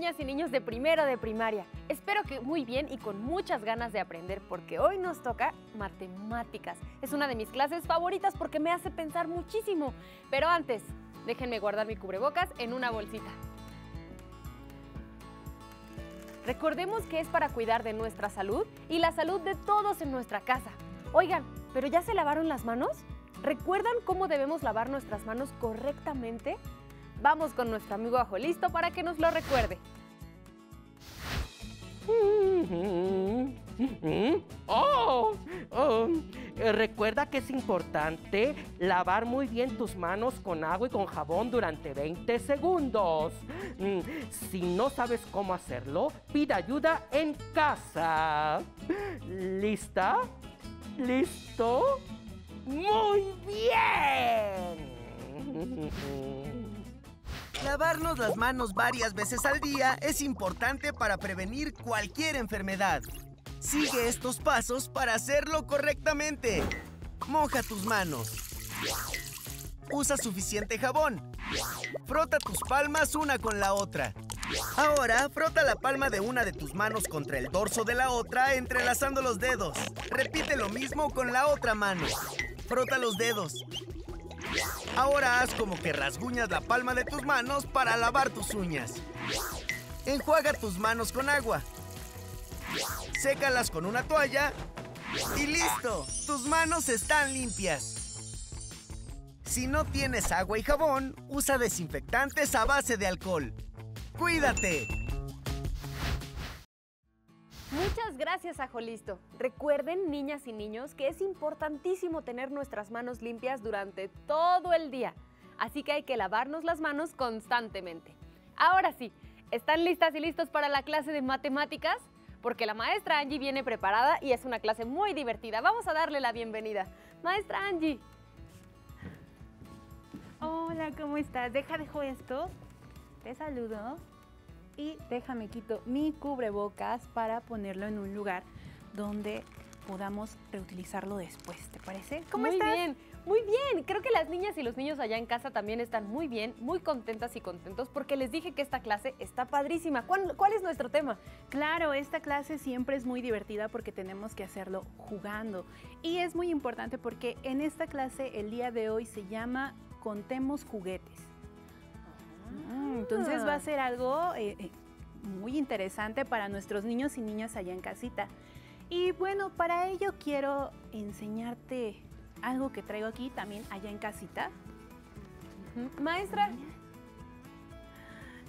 niñas y niños de primero de primaria? Espero que muy bien y con muchas ganas de aprender porque hoy nos toca matemáticas. Es una de mis clases favoritas porque me hace pensar muchísimo. Pero antes, déjenme guardar mi cubrebocas en una bolsita. Recordemos que es para cuidar de nuestra salud y la salud de todos en nuestra casa. Oigan, ¿pero ya se lavaron las manos? ¿Recuerdan cómo debemos lavar nuestras manos correctamente? Vamos con nuestro amigo Ajo Listo para que nos lo recuerde. Oh, oh, eh, recuerda que es importante lavar muy bien tus manos con agua y con jabón durante 20 segundos. Mm, Si no sabes cómo hacerlo, pide ayuda en casa. ¿Lista? ¿Listo? Muy bien. Lavarnos las manos varias veces al día es importante para prevenir cualquier enfermedad. Sigue estos pasos para hacerlo correctamente. Moja tus manos. Usa suficiente jabón. Frota tus palmas una con la otra. Ahora, frota la palma de una de tus manos contra el dorso de la otra entrelazando los dedos. Repite lo mismo con la otra mano. Frota los dedos. Ahora haz como que rasguñas la palma de tus manos para lavar tus uñas. Enjuaga tus manos con agua. Sécalas con una toalla. Y listo, tus manos están limpias. Si no tienes agua y jabón, usa desinfectantes a base de alcohol. ¡Cuídate! Muchas gracias, Ajo Listo. Recuerden, niñas y niños, que es importantísimo tener nuestras manos limpias durante todo el día. Así que hay que lavarnos las manos constantemente. Ahora sí, ¿están listas y listos para la clase de matemáticas? Porque la maestra Angie viene preparada y es una clase muy divertida. Vamos a darle la bienvenida. Maestra Angie. Hola, ¿cómo estás? Deja, dejo esto. Te saludo. Y déjame quito mi cubrebocas para ponerlo en un lugar donde podamos reutilizarlo después. ¿Te parece? ¿Cómo muy estás? bien, muy bien. Creo que las niñas y los niños allá en casa también están muy bien, muy contentas y contentos porque les dije que esta clase está padrísima. ¿Cuál, cuál es nuestro tema? Claro, esta clase siempre es muy divertida porque tenemos que hacerlo jugando. Y es muy importante porque en esta clase el día de hoy se llama Contemos juguetes. Mm, Entonces va a ser algo eh, eh, muy interesante para nuestros niños y niñas allá en casita. Y bueno, para ello quiero enseñarte algo que traigo aquí también allá en casita. Maestra,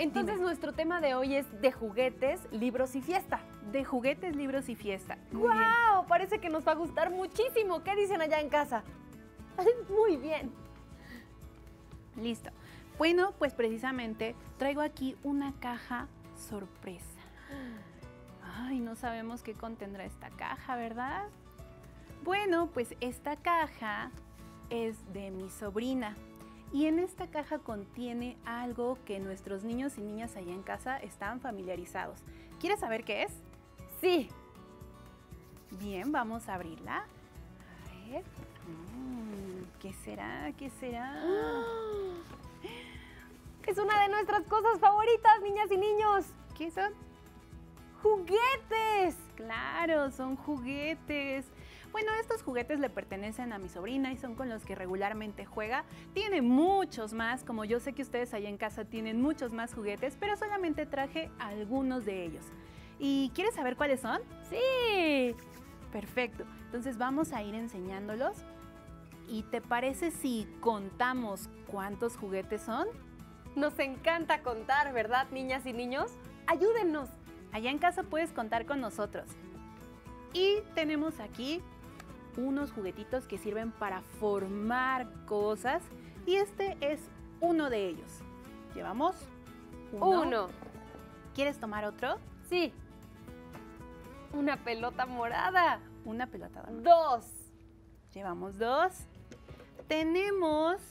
entonces Dime. nuestro tema de hoy es de juguetes, libros y fiesta. De juguetes, libros y fiesta. Muy bien. ¡Wow! Parece que nos va a gustar muchísimo. ¿Qué dicen allá en casa? Muy bien. Listo. Bueno, pues precisamente traigo aquí una caja sorpresa. Ay, no sabemos qué contendrá esta caja, ¿verdad? Bueno, pues esta caja es de mi sobrina. Y en esta caja contiene algo que nuestros niños y niñas allá en casa están familiarizados. ¿Quieres saber qué es? Sí. Bien, vamos a abrirla. A ver. Mm, ¿Qué será? ¿Qué será? Es una de nuestras cosas favoritas, niñas y niños. ¿Qué son? ¡Juguetes! Claro, son juguetes. Bueno, estos juguetes le pertenecen a mi sobrina y son con los que regularmente juega. Tiene muchos más, como yo sé que ustedes allá en casa tienen muchos más juguetes, pero solamente traje algunos de ellos. ¿Y quieres saber cuáles son? Sí. Perfecto. Entonces vamos a ir enseñándolos. ¿Y te parece si contamos cuántos juguetes son? Nos encanta contar, ¿verdad, niñas y niños? Ayúdennos. Allá en casa puedes contar con nosotros. Y tenemos aquí unos juguetitos que sirven para formar cosas. Y este es uno de ellos. Llevamos uno. Uno. ¿Quieres tomar otro? Sí. Una pelota morada. Una pelota. dorada. Dos. Llevamos dos. Tenemos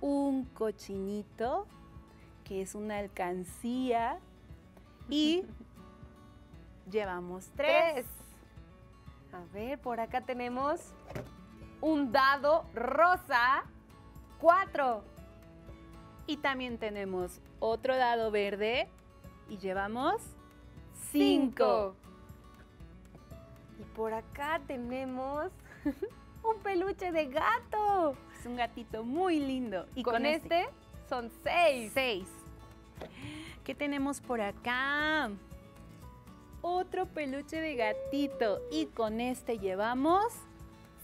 un cochinito, que es una alcancía. Y llevamos tres. Tres. A ver, por acá tenemos un dado rosa. Cuatro. Y también tenemos otro dado verde y llevamos Cinco. Y por acá tenemos un peluche de gato. Es un gatito muy lindo. Y con, este, son seis. Seis. ¿Qué tenemos por acá? Otro peluche de gatito. Y con este llevamos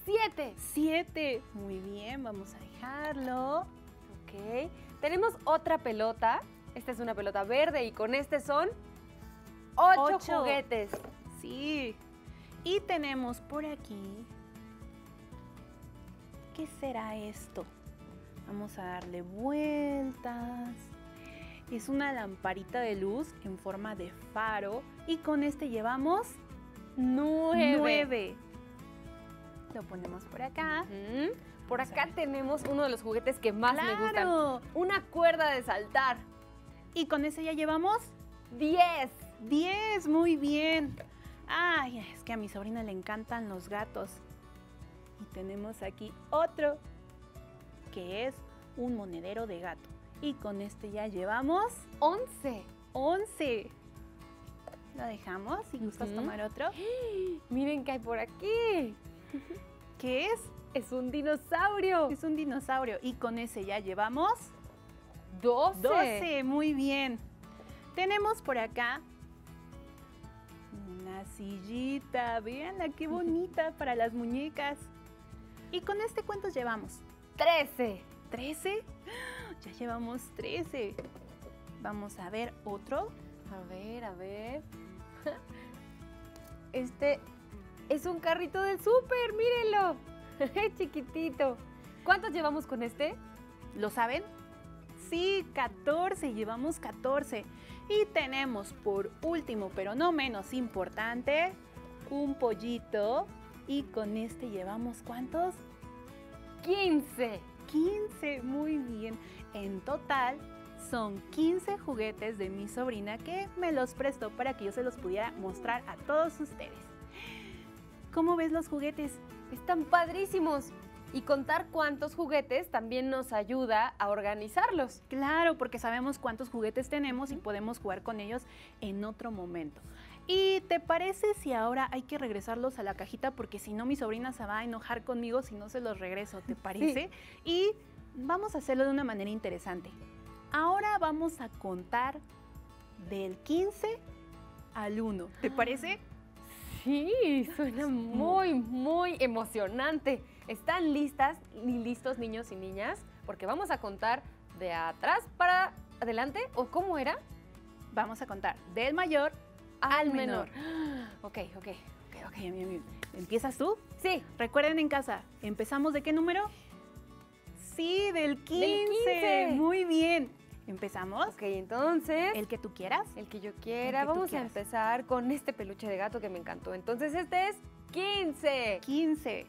Siete. siete. Muy bien, vamos a dejarlo. Ok. Tenemos otra pelota. Esta es una pelota verde y con este son ocho, Ocho. juguetes. Sí. Y tenemos por aquí. ¿Qué será esto? Vamos a darle vueltas. Es una lamparita de luz en forma de faro. Y con este llevamos Nueve. nueve. Lo ponemos por acá. Por acá tenemos uno de los juguetes que más me gustan. Una cuerda de saltar. Y con ese ya llevamos Diez. 10. Muy bien. Ay, es que a mi sobrina le encantan los gatos. Y tenemos aquí otro que es un monedero de gato. Y con este ya llevamos Once. 11. Lo dejamos si gustas Ujú. tomar otro. Miren qué hay por aquí. ¿Qué es? Es un dinosaurio. Es un dinosaurio. Y con ese ya llevamos Doce. 12. Muy bien. Tenemos por acá una sillita. Veanla, qué bonita para las muñecas. Y con este, ¿cuántos llevamos? Trece. ¿13? Ya llevamos 13. Vamos a ver otro. A ver, a ver. Este es un carrito del súper, mírenlo. Es chiquitito. ¿Cuántos llevamos con este? ¿Lo saben? Sí, 14. Llevamos 14. Y tenemos por último, pero no menos importante, un pollito. Y con este llevamos ¿cuántos? Quince. 15, muy bien. En total son 15 juguetes de mi sobrina que me los prestó para que yo se los pudiera mostrar a todos ustedes. ¿Cómo ves los juguetes? Están padrísimos. Y contar cuántos juguetes también nos ayuda a organizarlos. Claro, porque sabemos cuántos juguetes tenemos y podemos jugar con ellos en otro momento. ¿Y te parece si ahora hay que regresarlos a la cajita? Porque si no, mi sobrina se va a enojar conmigo si no se los regreso, ¿te parece? Y vamos a hacerlo de una manera interesante. Ahora vamos a contar del 15 al 1. ¿Te parece? Sí, suena muy, muy emocionante. ¿Están listas y listos niños y niñas? Porque vamos a contar de atrás para adelante. ¿O cómo era? Vamos a contar del mayor al menor. Ok, ok, ok, ok. Bien. ¿Empiezas tú? Sí, Recuerden en casa, ¿empezamos de qué número? Sí, del 15. 15. Muy bien. ¿Empezamos? ok, entonces... El que tú quieras. El que yo quiera. Que Vamos a empezar con este peluche de gato que me encantó. Entonces este es 15. 15.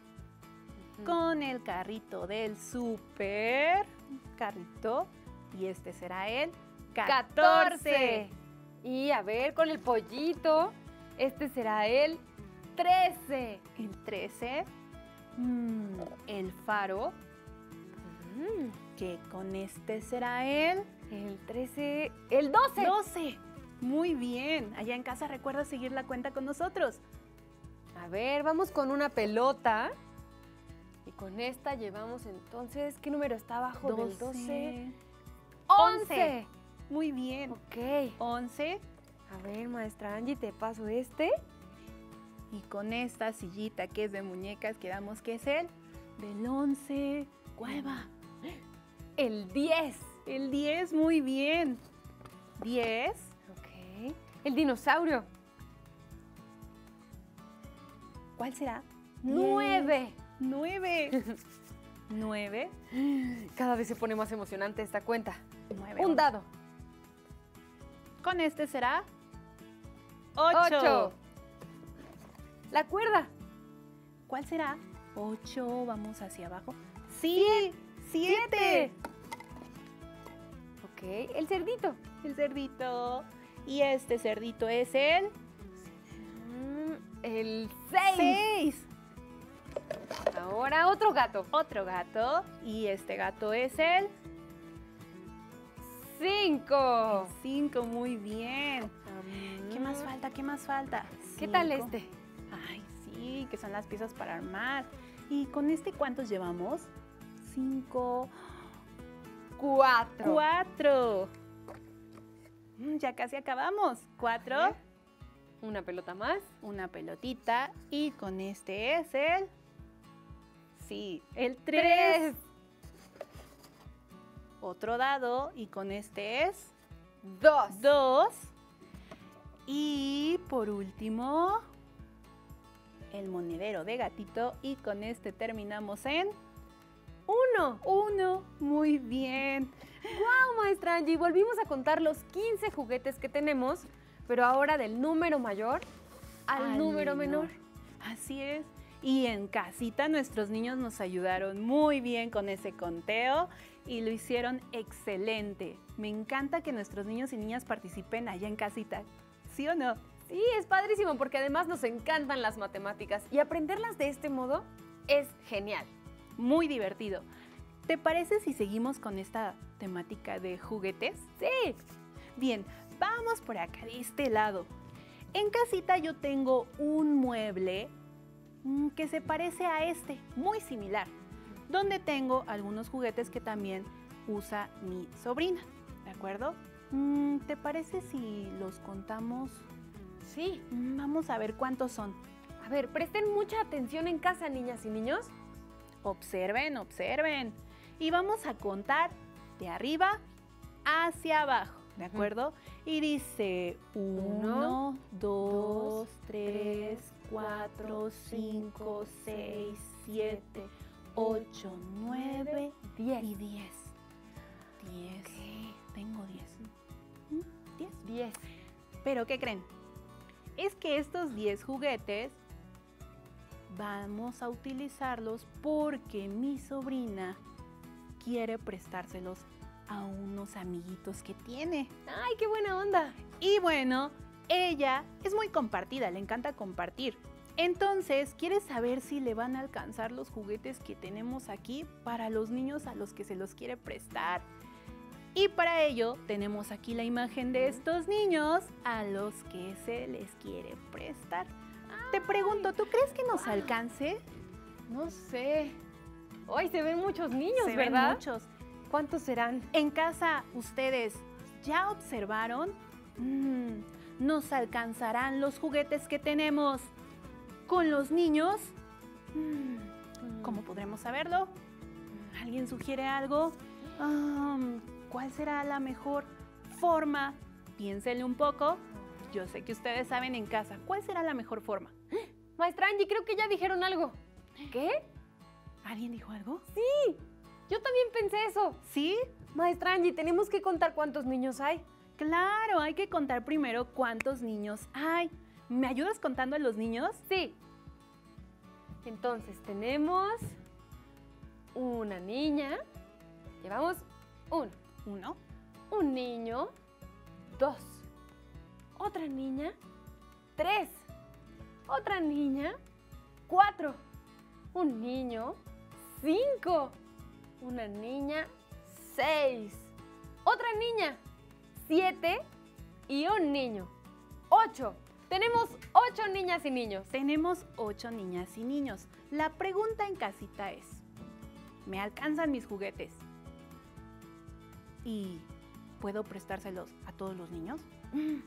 Con el carrito del super carrito. Y este será el 14. 14. Y a ver, con el pollito, este será el 13. El 13. mm, el faro. Mm, Que con este será el El 13, el 12. 12. Muy bien. Allá en casa recuerda seguir la cuenta con nosotros. A ver, vamos con una pelota. Y con esta llevamos entonces, ¿qué número está abajo del 12? 11. Muy bien. Ok. 11. A ver, maestra Angie, te paso este. Y con esta sillita que es de muñecas, quedamos que es el del 11. ¿Cuál va? El 10. El 10, muy bien. 10. Ok. El dinosaurio. ¿Cuál será? 9. 9. 9. Cada vez se pone más emocionante esta cuenta. 9. Un dado. Con este será 8. 8. La cuerda. ¿Cuál será? 8. Vamos hacia abajo. Sí. 7. Ok. El cerdito. El cerdito. Y este cerdito es el Mm, El 6. 6. Ahora otro gato. Otro gato. Y este gato es el cinco. Cinco, muy bien. ¿Qué más falta? ¿Qué más falta? ¿Qué tal este? Ay, sí, que son las piezas para armar. ¿Y con este cuántos llevamos? Cinco, Cuatro. cuatro. Mm, Ya casi acabamos. Cuatro. Una pelota más. una pelotita y con este es el... Sí, el tres. Tres. Otro dado y con este es Dos. dos. Y por último, el monedero de gatito y con este terminamos en Uno. uno. Muy bien. ¡Wow, maestra Angie! Volvimos a contar los 15 juguetes que tenemos, pero ahora del número mayor al, número menor. Así es. Y en casita nuestros niños nos ayudaron muy bien con ese conteo y lo hicieron excelente. Me encanta que nuestros niños y niñas participen allá en casita. ¿Sí o no? Sí, es padrísimo porque además nos encantan las matemáticas y aprenderlas de este modo es genial. Muy divertido. ¿Te parece si seguimos con esta temática de juguetes? Sí. Bien, vamos por acá, de este lado. En casita yo tengo un mueble mm, que se parece a este, muy similar, donde tengo algunos juguetes que también usa mi sobrina, ¿de acuerdo? Mm, ¿Te parece si los contamos? Sí. Mm, Vamos a ver cuántos son. A ver, presten mucha atención en casa, niñas y niños. Observen, observen. Y vamos a contar de arriba hacia abajo, ¿de acuerdo? Y dice Uno, 1, 2, 3, 4, 5, 6, 7, 8, 9 Diez. y 10. 10. Tengo 10. ¿Mm? 10. Diez. Pero ¿qué creen? Es que estos 10 juguetes vamos a utilizarlos porque mi sobrina quiere prestárselos a unos amiguitos que tiene. ¡Ay, qué buena onda! Y bueno, ella es muy compartida, le encanta compartir. Entonces, quiere saber si le van a alcanzar los juguetes que tenemos aquí para los niños a los que se los quiere prestar. Y para ello tenemos aquí la imagen de estos niños a los que se les quiere prestar. Te pregunto, ¿tú crees que nos alcance? No sé. Hoy se ven muchos niños, Se ven ¿verdad? muchos. ¿Cuántos serán? En casa, ¿ustedes ya observaron? Mm, ¿Nos alcanzarán los juguetes que tenemos con los niños? Mm, ¿Cómo podremos saberlo? ¿Alguien sugiere algo? ¿Cuál será la mejor forma? Piénsenle un poco. Yo sé que ustedes saben en casa. ¿Cuál será la mejor forma? Maestra Angie, creo que ya dijeron algo. ¿Qué? ¿Alguien dijo algo? Sí. Yo también pensé eso. ¿Sí? Maestra Angie, tenemos que contar cuántos niños hay. Claro, hay que contar primero cuántos niños hay. ¿Me ayudas contando a los niños? Sí. Entonces tenemos una niña. Llevamos uno. Uno, Un niño. Dos. Otra niña. Tres. Otra niña. Cuatro. Un niño. Cinco. Una niña. Seis. Otra niña. Siete. Y un niño. Ocho. Tenemos ocho niñas y niños. Tenemos ocho niñas y niños. La pregunta en casita es, ¿me alcanzan mis juguetes? ¿Y puedo prestárselos a todos los niños? Mm,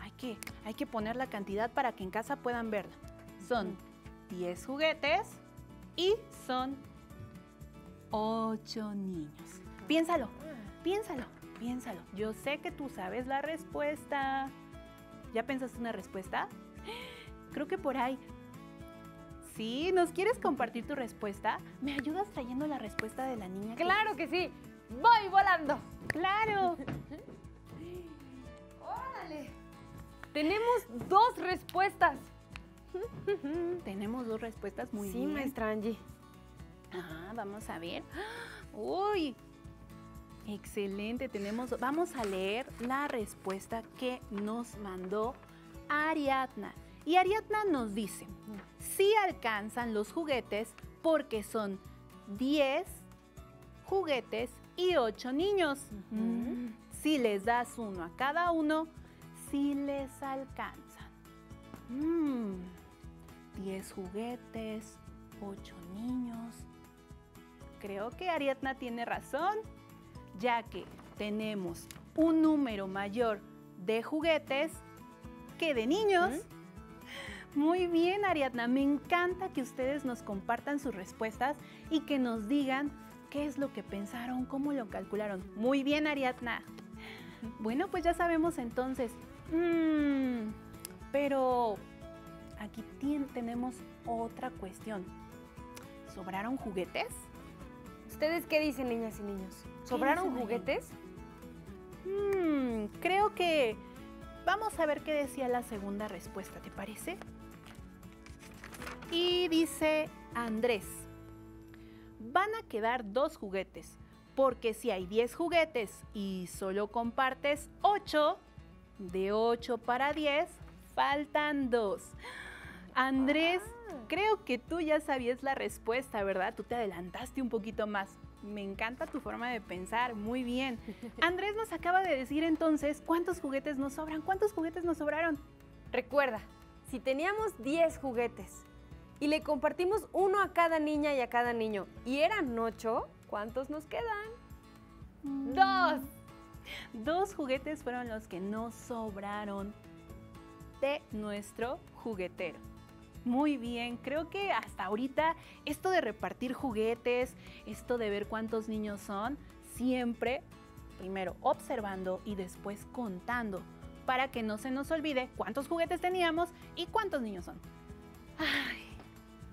hay, que, hay que poner la cantidad para que en casa puedan verla. Son 10 juguetes y son 8 niños. Piénsalo, piénsalo, piénsalo. Yo sé que tú sabes la respuesta. ¿Ya pensaste una respuesta? Creo que por ahí. ¿Sí? ¿Nos quieres compartir tu respuesta? ¿Me ayudas trayendo la respuesta de la niña? Claro que sí. Voy volando. ¡Claro! ¡Órale! Tenemos dos respuestas. Tenemos dos respuestas muy sí, bien. maestra Angie. Ah, vamos a ver. ¡Uy! Excelente, tenemos. Vamos a leer la respuesta que nos mandó Ariadna. Y Ariadna nos dice: sí alcanzan los juguetes porque son 10 juguetes y 8 niños. Mm, si les das uno a cada uno, si les alcanzan. Mmm, 10 juguetes, 8 niños. Creo que Ariadna tiene razón, ya que tenemos un número mayor de juguetes que de niños. Muy bien, Ariadna. Me encanta que ustedes nos compartan sus respuestas y que nos digan qué es lo que pensaron, cómo lo calcularon. Muy bien, Ariadna. Bueno, pues ya sabemos entonces. Mm, pero aquí tenemos otra cuestión. ¿Sobraron juguetes? ¿Ustedes qué dicen, niñas y niños? ¿Sobraron juguetes? Mm, creo que vamos a ver qué decía la segunda respuesta, ¿te parece? Y dice Andrés, van a quedar dos juguetes, porque si hay 10 juguetes y solo compartes 8, de 8 para 10, faltan 2. Andrés, ah. creo que tú ya sabías la respuesta, ¿verdad? Tú te adelantaste un poquito más. Me encanta tu forma de pensar, muy bien. Andrés nos acaba de decir entonces cuántos juguetes nos sobran, cuántos juguetes nos sobraron. Recuerda, si teníamos 10 juguetes y le compartimos uno a cada niña y a cada niño y eran 8, ¿cuántos nos quedan? Mm. Dos. Dos juguetes fueron los que nos sobraron de nuestro juguetero. Muy bien, creo que hasta ahorita esto de repartir juguetes, esto de ver cuántos niños son, siempre primero observando y después contando para que no se nos olvide cuántos juguetes teníamos y cuántos niños son. Ay,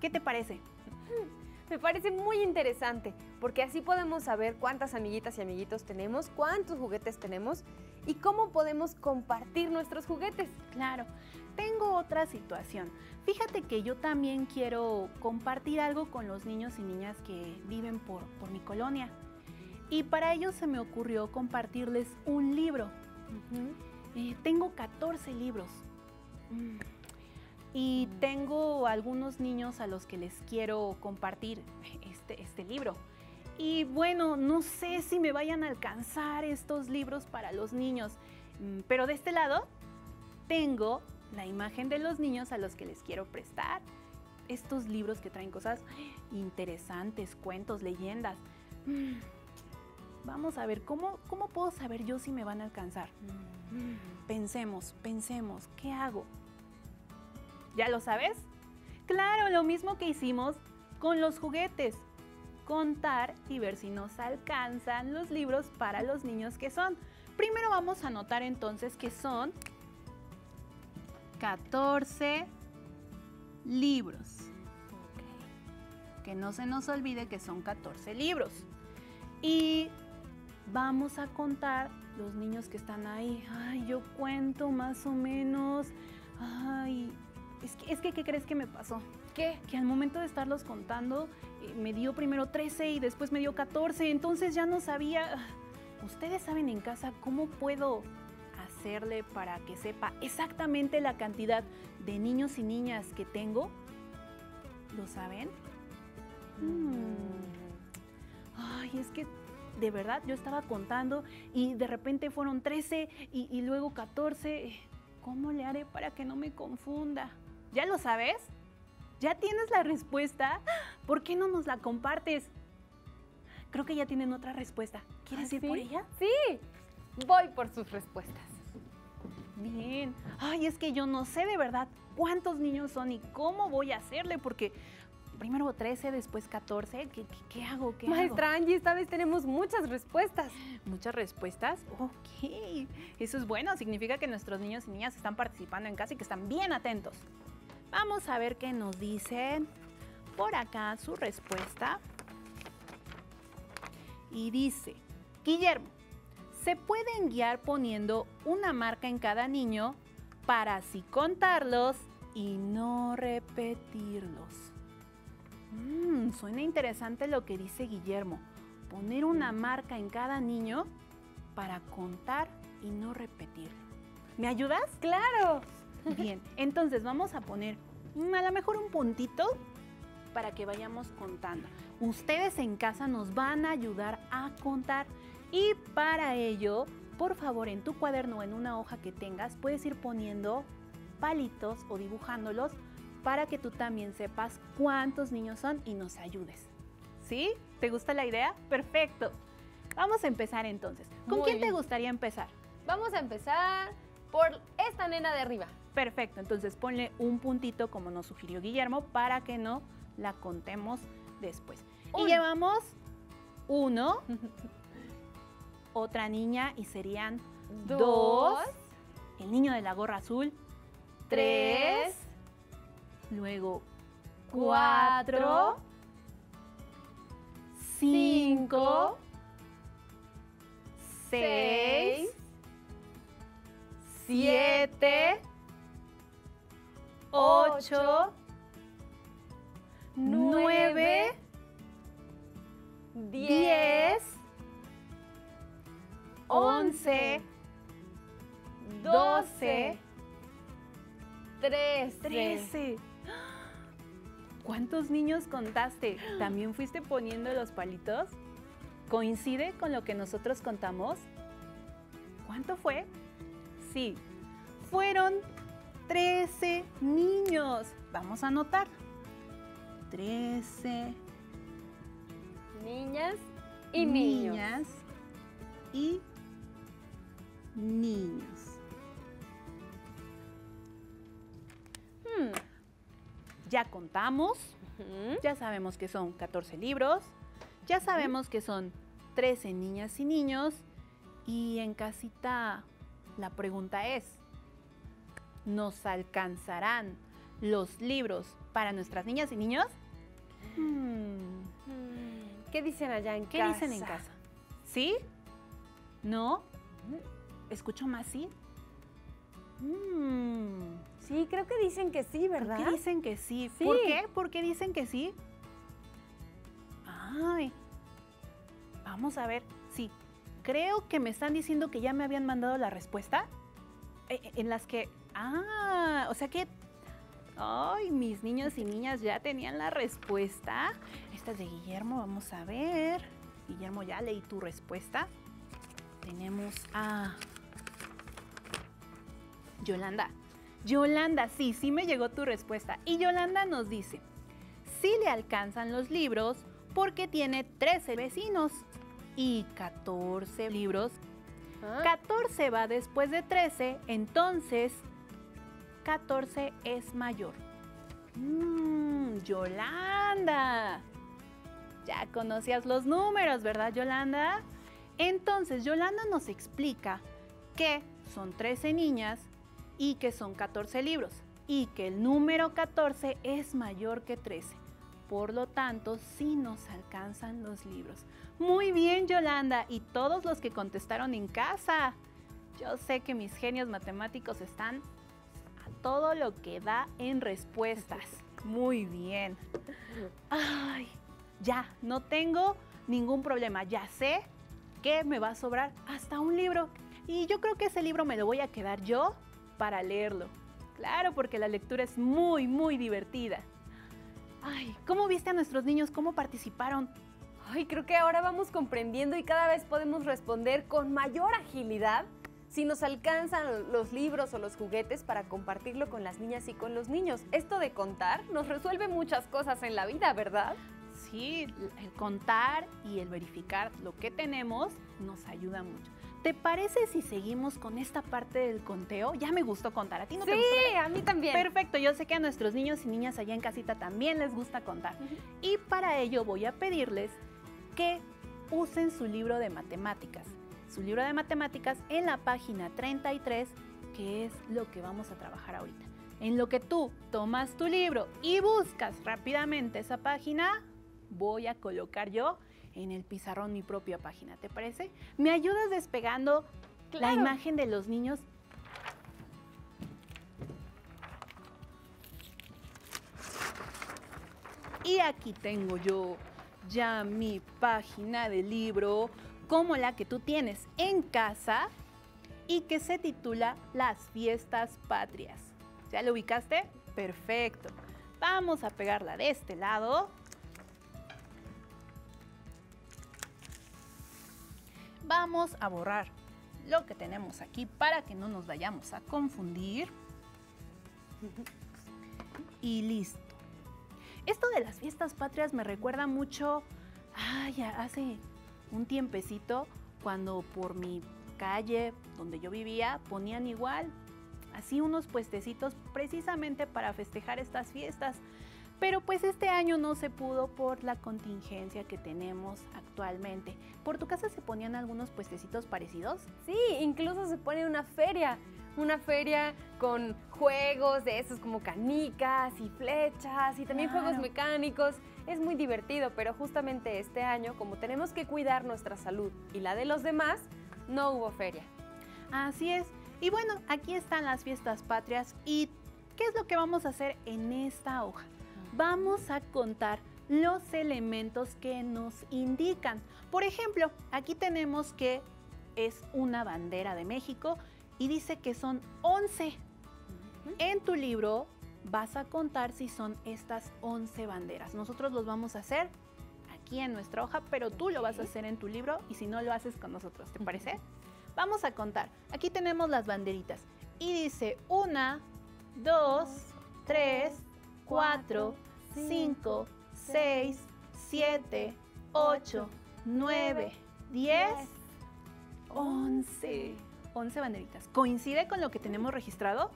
¿Qué te parece? Me parece muy interesante, porque así podemos saber cuántas amiguitas y amiguitos tenemos, cuántos juguetes tenemos y cómo podemos compartir nuestros juguetes. Claro, tengo otra situación. Fíjate que yo también quiero compartir algo con los niños y niñas que viven por, por mi colonia. Y para ello se me ocurrió compartirles un libro. Eh, tengo 14 libros. Mm. Y tengo algunos niños a los que les quiero compartir este, este libro. Y bueno, no sé si me vayan a alcanzar estos libros para los niños, mm, pero de este lado tengo la imagen de los niños a los que les quiero prestar. Estos libros que traen cosas interesantes, cuentos, leyendas. Mm, vamos a ver, ¿cómo, ¿cómo puedo saber yo si me van a alcanzar? Mm. Pensemos, pensemos, ¿qué hago? ¿Ya lo sabes? Claro, lo mismo que hicimos con los juguetes. Contar y ver si nos alcanzan los libros para los niños que son. Primero vamos a anotar entonces que son 14 libros. Que no se nos olvide que son 14 libros. Y vamos a contar los niños que están ahí. Ay, yo cuento más o menos. Ay, es que, es que ¿qué crees que me pasó? ¿Qué? Que al momento de estarlos contando, eh, me dio primero 13 y después me dio 14, entonces ya no sabía. ¿Ustedes saben en casa cómo puedo hacerle para que sepa exactamente la cantidad de niños y niñas que tengo? ¿Lo saben? Mm. Ay, es que de verdad yo estaba contando y de repente fueron 13 y, y luego 14. ¿Cómo le haré para que no me confunda? ¿Ya lo sabes? ¿Ya tienes la respuesta? ¿Por qué no nos la compartes? Creo que ya tienen otra respuesta. ¿Quieres ¿Ah, ir por ella? Sí, voy por sus respuestas. Bien. Ay, es que yo no sé de verdad cuántos niños son y cómo voy a hacerle, porque primero 13, después 14. ¿Qué, qué, hago? ¿Qué Maestra Angie, esta vez tenemos muchas respuestas. ¿Muchas respuestas? Ok. Eso es bueno. Significa que nuestros niños y niñas están participando en casa y que están bien atentos. Vamos a ver qué nos dice por acá su respuesta. Y dice, Guillermo, se pueden guiar poniendo una marca en cada niño para así contarlos y no repetirlos. Mmm, suena interesante lo que dice Guillermo. Poner una marca en cada niño para contar y no repetirlo. ¿Me ayudas? Claro. Bien, entonces vamos a poner mm, a lo mejor un puntito para que vayamos contando. Ustedes en casa nos van a ayudar a contar y para ello por favor en tu cuaderno o en una hoja que tengas puedes ir poniendo palitos o dibujándolos para que tú también sepas cuántos niños son y nos ayudes. ¿Sí? ¿Te gusta la idea? Perfecto. Vamos a empezar entonces. ¿Con Muy quién te gustaría empezar? Vamos a empezar por esta nena de arriba. Perfecto, entonces ponle un puntito como nos sugirió Guillermo para que no la contemos después. Y llevamos uno, otra niña y serían dos, Dos, el niño de la gorra azul, tres, luego cuatro, cinco, seis, siete, ocho, nueve, diez, diez, once, doce, trece. trece. ¿Cuántos niños contaste? ¿También fuiste poniendo los palitos? ¿Coincide con lo que nosotros contamos? ¿Cuánto fue? Sí, fueron 13 niños. Vamos a anotar. 13 Niñas y niños. niñas y niños. Hmm, Ya contamos, ya sabemos que son 14 libros, ya sabemos que son 13 niñas y niños y en casita la pregunta es, ¿nos alcanzarán los libros para nuestras niñas y niños? Hmm, Mm, ¿Qué dicen allá en ¿Qué casa? dicen en casa? ¿Sí? ¿No? ¿Escucho más sí? Mm, Sí, creo que dicen que sí, ¿Por ¿verdad? dicen que sí? Sí. ¿Por qué? ¿Por qué dicen que sí? Ay, vamos a ver. Sí, creo que me están diciendo que ya me habían mandado la respuesta. Eh, eh, En las que, ah, o sea que, ay, mis niños y niñas ya tenían la respuesta. Esta es de Guillermo, vamos a ver. Guillermo, ya leí tu respuesta. Tenemos a Yolanda. Yolanda, sí, sí me llegó tu respuesta. Y Yolanda nos dice, sí le alcanzan los libros porque tiene 13 vecinos y 14 libros. Ah, 14 va después de 13, entonces 14 es mayor. Mmm, Yolanda. Ya conocías los números, ¿verdad, Yolanda? Entonces, Yolanda nos explica que son 13 niñas y que son 14 libros y que el número 14 es mayor que 13. Por lo tanto, sí nos alcanzan los libros. Muy bien, Yolanda, y todos los que contestaron en casa. Yo sé que mis genios matemáticos están a todo lo que da en respuestas. Muy bien. Ay, ya, no tengo ningún problema. Ya sé que me va a sobrar hasta un libro. Y yo creo que ese libro me lo voy a quedar yo para leerlo. Claro, porque la lectura es muy, muy divertida. Ay, ¿cómo viste a nuestros niños? ¿Cómo participaron? Ay, creo que ahora vamos comprendiendo y cada vez podemos responder con mayor agilidad si nos alcanzan los libros o los juguetes para compartirlo con las niñas y con los niños. Esto de contar nos resuelve muchas cosas en la vida, ¿verdad? Sí, el contar y el verificar lo que tenemos nos ayuda mucho. ¿Te parece si seguimos con esta parte del conteo? Ya me gustó contar. ¿A ti no te sí, gustó? a mí también. Perfecto, yo sé que a nuestros niños y niñas allá en casita también les gusta contar. Y para ello voy a pedirles que usen su libro de matemáticas. Su libro de matemáticas en la página 33, que es lo que vamos a trabajar ahorita. En lo que tú tomas tu libro y buscas rápidamente esa página, voy a colocar yo en el pizarrón mi propia página, ¿te parece? ¿Me ayudas despegando la imagen de los niños? Y aquí tengo yo ya mi página de libro como la que tú tienes en casa y que se titula Las fiestas patrias. ¿Ya lo ubicaste? Perfecto. Vamos a pegarla de este lado. Vamos a borrar lo que tenemos aquí para que no nos vayamos a confundir. Y listo. Esto de las fiestas patrias me recuerda mucho, ay, hace un tiempecito, cuando por mi calle donde yo vivía ponían igual, así unos puestecitos precisamente para festejar estas fiestas. Pero pues este año no se pudo por la contingencia que tenemos actualmente. ¿Por tu casa se ponían algunos puestecitos parecidos? Sí, incluso se pone una feria. Una feria con juegos de esos como canicas y flechas y también juegos mecánicos. Es muy divertido, pero justamente este año, como tenemos que cuidar nuestra salud y la de los demás, no hubo feria. Así es. Y bueno, aquí están las fiestas patrias y ¿qué es lo que vamos a hacer en esta hoja? Vamos a contar los elementos que nos indican. Por ejemplo, aquí tenemos que es una bandera de México y dice que son 11. En tu libro vas a contar si son estas 11 banderas. Nosotros los vamos a hacer aquí en nuestra hoja, pero tú lo vas a hacer en tu libro y si no lo haces con nosotros, ¿te parece? Vamos a contar. Aquí tenemos las banderitas y dice 1, 2, 3, 4, 5, 6, 7, 8, 9, 10, 11. 11 banderitas. ¿Coincide con lo que tenemos registrado?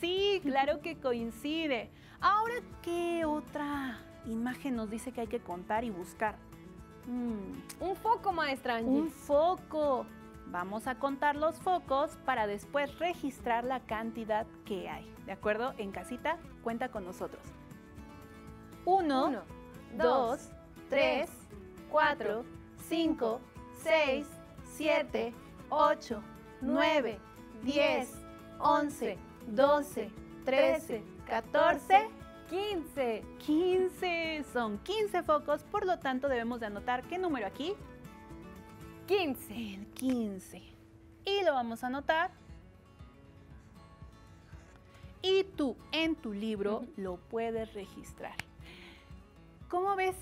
Sí, claro que coincide. Ahora, ¿qué otra imagen nos dice que hay que contar y buscar? Mm, un foco, maestra Angie. Un foco. Vamos a contar los focos para después registrar la cantidad que hay. ¿De acuerdo? En casita, cuenta con nosotros. 1, 2, 3, 4, 5, 6, 7, 8, 9, 10, 11, 12, 13, 14, 15. 15. Son 15 focos, por lo tanto debemos de anotar qué número aquí. 15. El 15. Y lo vamos a anotar. Y tú en tu libro lo puedes registrar. ¿Cómo ves?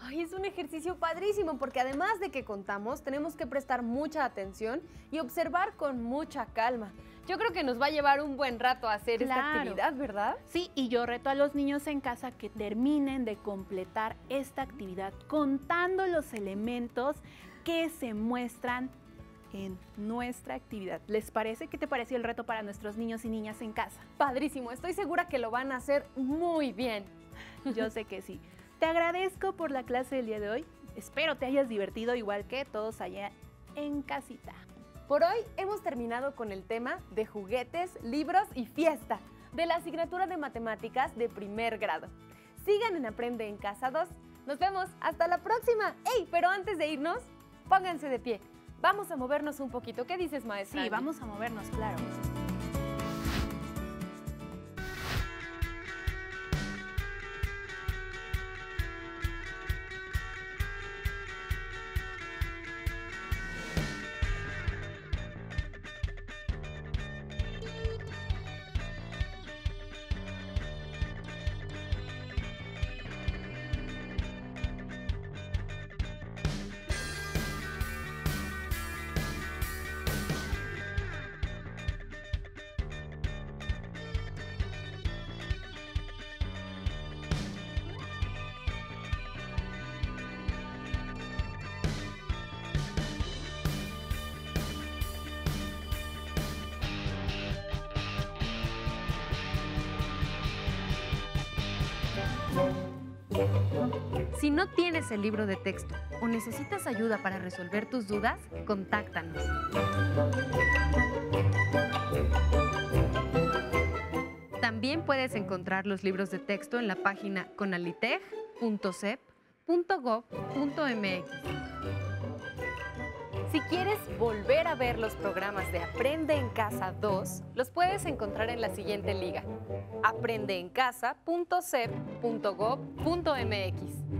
Ay, es un ejercicio padrísimo porque además de que contamos, tenemos que prestar mucha atención y observar con mucha calma. Yo creo que nos va a llevar un buen rato a hacer esta actividad, ¿verdad? Sí, y yo reto a los niños en casa que terminen de completar esta actividad contando los elementos que se muestran en nuestra actividad. ¿Les parece? ¿Qué te pareció el reto para nuestros niños y niñas en casa? Padrísimo, estoy segura que lo van a hacer muy bien. Yo sé que sí. Te agradezco por la clase del día de hoy. Espero te hayas divertido igual que todos allá en casita. Por hoy hemos terminado con el tema de juguetes, libros y fiesta de la asignatura de matemáticas de primer grado. Sigan en Aprende en Casa 2. Nos vemos hasta la próxima. ¡Ey! Pero antes de irnos, pónganse de pie. Vamos a movernos un poquito. ¿Qué dices, maestra? Sí, vamos a movernos, claro. Si no tienes el libro de texto o necesitas ayuda para resolver tus dudas, contáctanos. También puedes encontrar los libros de texto en la página conalitej.cep.gov.mx. Si quieres volver a ver los programas de Aprende en Casa 2, los puedes encontrar en la siguiente liga, aprendeencasa.cep.gov.mx.